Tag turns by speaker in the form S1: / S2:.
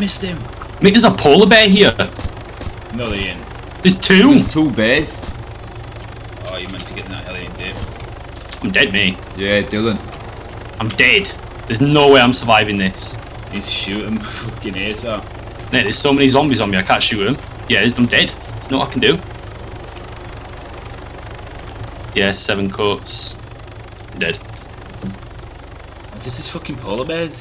S1: missed him.
S2: Mate, there's a polar bear here.
S1: No, they ain't.
S2: There's two.
S3: There's two bears.
S1: Oh, you meant to get in that alien Dave.
S2: I'm dead, mate.
S3: Yeah, Dylan.
S2: I'm dead. There's no way I'm surviving this.
S1: You need to shoot him. Fucking ace that.
S2: Mate, there's so many zombies on me, I can't shoot them. Yeah, I'm dead. Know what I can do. Yeah, seven coats. Dead.
S1: Is this fucking polar bears?